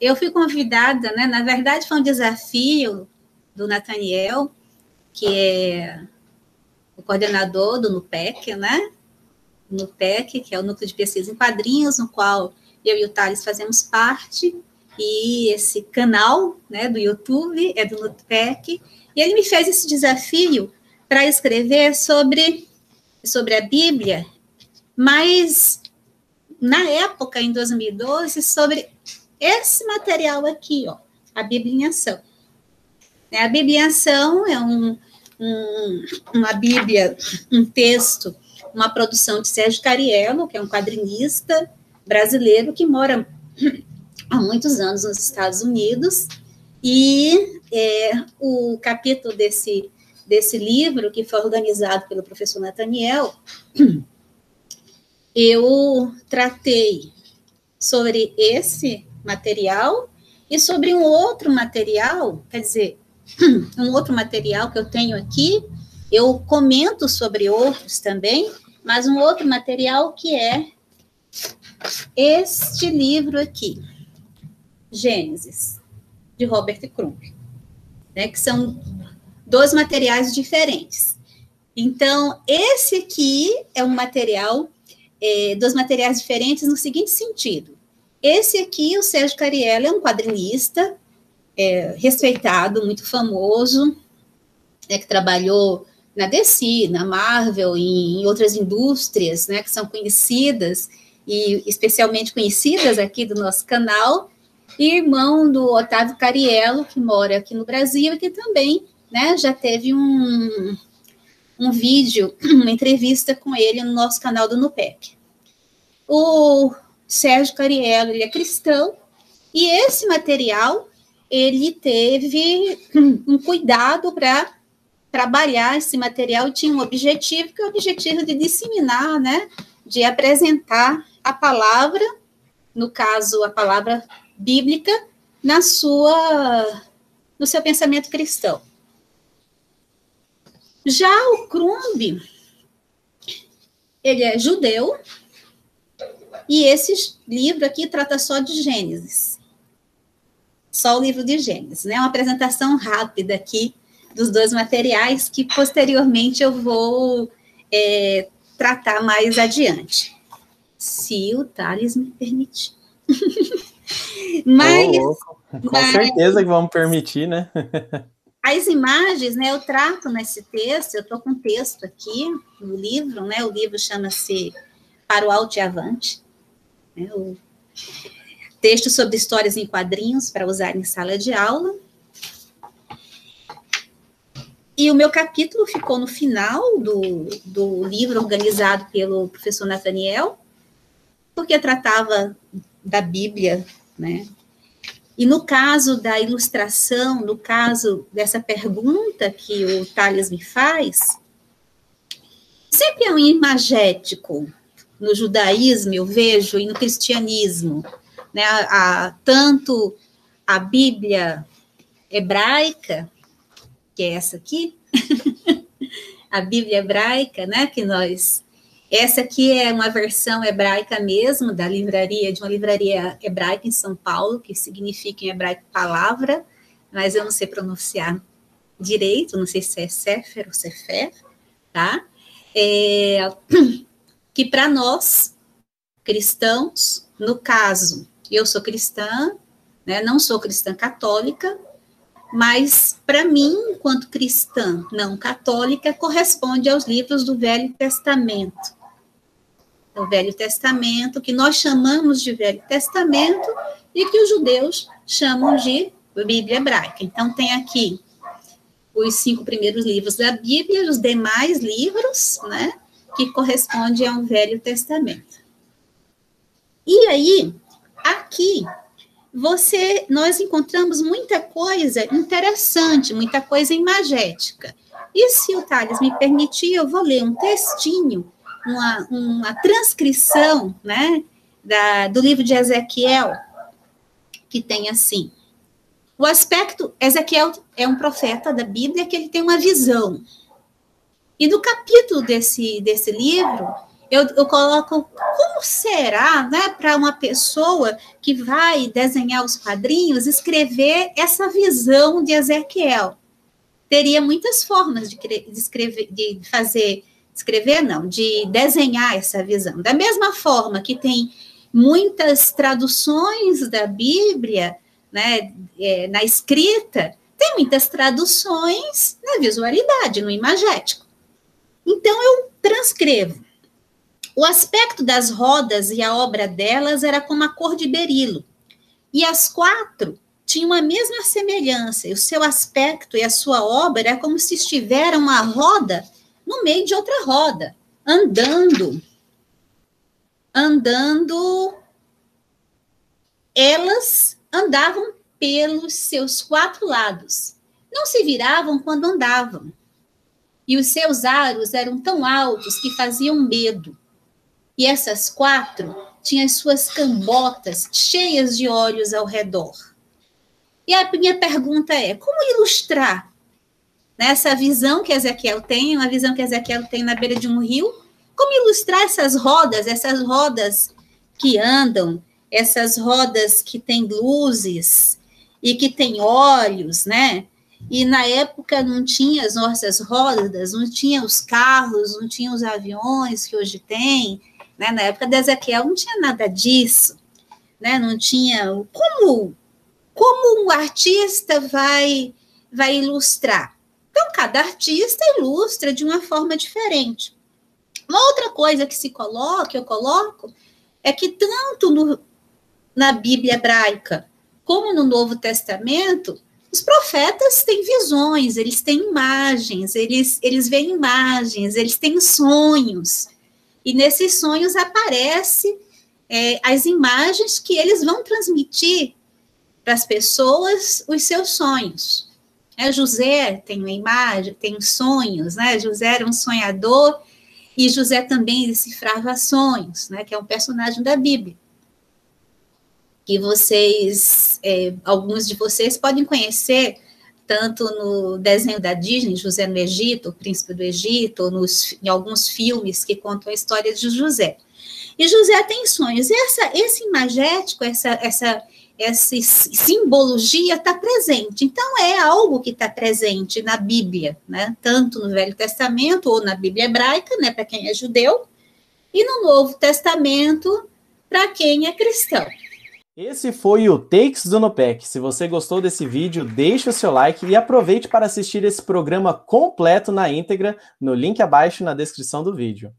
eu fui convidada, né? Na verdade, foi um desafio do Nathaniel, que é o coordenador do NUPEC, né? NUPEC, que é o Núcleo de Pesquisa em Quadrinhos, no qual eu e o Thales fazemos parte, e esse canal né, do YouTube é do NUPEC, e ele me fez esse desafio para escrever sobre, sobre a Bíblia, mas na época, em 2012, sobre esse material aqui, ó, a Bíblia em Ação. Né, a Bíblia em Ação é um, um, uma Bíblia, um texto, uma produção de Sérgio Cariello, que é um quadrinista brasileiro que mora há muitos anos nos Estados Unidos, e é, o capítulo desse, desse livro, que foi organizado pelo professor Nathaniel, eu tratei sobre esse material e sobre um outro material, quer dizer, um outro material que eu tenho aqui, eu comento sobre outros também, mas um outro material que é este livro aqui, Gênesis, de Robert Crumb, né, que são dois materiais diferentes. Então, esse aqui é um material, é, dois materiais diferentes no seguinte sentido. Esse aqui, o Sérgio Cariello, é um quadrinista é, respeitado, muito famoso, né, que trabalhou na DC, na Marvel e em outras indústrias, né, que são conhecidas e especialmente conhecidas aqui do nosso canal, e irmão do Otávio Cariello, que mora aqui no Brasil e que também né, já teve um, um vídeo, uma entrevista com ele no nosso canal do Nupec. O Sérgio Cariello, ele é cristão, e esse material, ele teve um cuidado para trabalhar esse material, tinha um objetivo, que é o objetivo de disseminar, né, de apresentar a palavra, no caso, a palavra bíblica, na sua, no seu pensamento cristão. Já o Crumb, ele é judeu, e esse livro aqui trata só de Gênesis. Só o livro de Gênesis, né? Uma apresentação rápida aqui dos dois materiais que posteriormente eu vou é, tratar mais adiante, se o Thales me permitir. mas, oh, com mas, certeza que vamos permitir, né? as imagens, né, eu trato nesse texto, eu estou com um texto aqui no livro, né, o livro chama-se Para o Alto e Avante, o texto sobre histórias em quadrinhos para usar em sala de aula. E o meu capítulo ficou no final do, do livro organizado pelo professor Nathaniel, porque tratava da Bíblia, né? E no caso da ilustração, no caso dessa pergunta que o Thales me faz, sempre é um imagético, no judaísmo, eu vejo, e no cristianismo, né, a, a, tanto a Bíblia hebraica, que é essa aqui, a Bíblia hebraica, né, que nós essa aqui é uma versão hebraica mesmo, da livraria, de uma livraria hebraica em São Paulo, que significa em hebraico palavra, mas eu não sei pronunciar direito, não sei se é Sefer ou Sefer, tá? É, que para nós, cristãos, no caso, eu sou cristã, né, não sou cristã católica, mas para mim, enquanto cristã não católica, corresponde aos livros do Velho Testamento. O Velho Testamento, que nós chamamos de Velho Testamento e que os judeus chamam de Bíblia hebraica. Então, tem aqui os cinco primeiros livros da Bíblia, os demais livros, né? Que corresponde ao Velho Testamento. E aí, aqui, você, nós encontramos muita coisa interessante, muita coisa imagética. E se o Thales me permitir, eu vou ler um textinho, uma, uma transcrição, né, da, do livro de Ezequiel, que tem assim. O aspecto, Ezequiel é um profeta da Bíblia que ele tem uma visão, e no capítulo desse, desse livro, eu, eu coloco como será, né, para uma pessoa que vai desenhar os quadrinhos, escrever essa visão de Ezequiel. Teria muitas formas de, de escrever, de fazer, escrever não, de desenhar essa visão. Da mesma forma que tem muitas traduções da Bíblia, né, é, na escrita, tem muitas traduções na visualidade, no imagético. Então eu transcrevo. O aspecto das rodas e a obra delas era como a cor de berilo. E as quatro tinham a mesma semelhança, e o seu aspecto e a sua obra é como se estivesse uma roda no meio de outra roda, andando. Andando. Elas andavam pelos seus quatro lados. Não se viravam quando andavam. E os seus aros eram tão altos que faziam medo. E essas quatro tinham as suas cambotas cheias de olhos ao redor. E a minha pergunta é: como ilustrar nessa visão que Ezequiel tem, uma visão que Ezequiel tem na beira de um rio? Como ilustrar essas rodas, essas rodas que andam, essas rodas que têm luzes e que têm olhos, né? E na época não tinha as nossas rodas, não tinha os carros, não tinha os aviões que hoje tem. Né? Na época de Ezequiel não tinha nada disso, né? não tinha como como um artista vai vai ilustrar. Então cada artista ilustra de uma forma diferente. Uma outra coisa que se coloca, eu coloco, é que tanto no, na Bíblia hebraica como no Novo Testamento, os profetas têm visões, eles têm imagens, eles, eles veem imagens, eles têm sonhos. E nesses sonhos aparecem é, as imagens que eles vão transmitir para as pessoas os seus sonhos. É, José tem uma imagem, tem sonhos, né? José era um sonhador e José também decifrava sonhos, né? Que é um personagem da Bíblia. Que vocês, é, alguns de vocês podem conhecer tanto no desenho da Disney, José no Egito, o Príncipe do Egito, nos, em alguns filmes que contam a história de José. E José tem sonhos. Essa, esse imagético, essa, essa, essa simbologia está presente. Então, é algo que está presente na Bíblia, né? tanto no Velho Testamento ou na Bíblia hebraica, né? para quem é judeu, e no Novo Testamento, para quem é cristão. Esse foi o Takes do Nopec. Se você gostou desse vídeo, deixe o seu like e aproveite para assistir esse programa completo na íntegra no link abaixo na descrição do vídeo.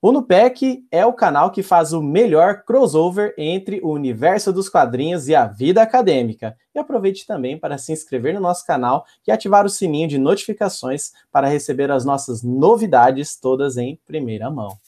O Nupec é o canal que faz o melhor crossover entre o universo dos quadrinhos e a vida acadêmica. E aproveite também para se inscrever no nosso canal e ativar o sininho de notificações para receber as nossas novidades todas em primeira mão.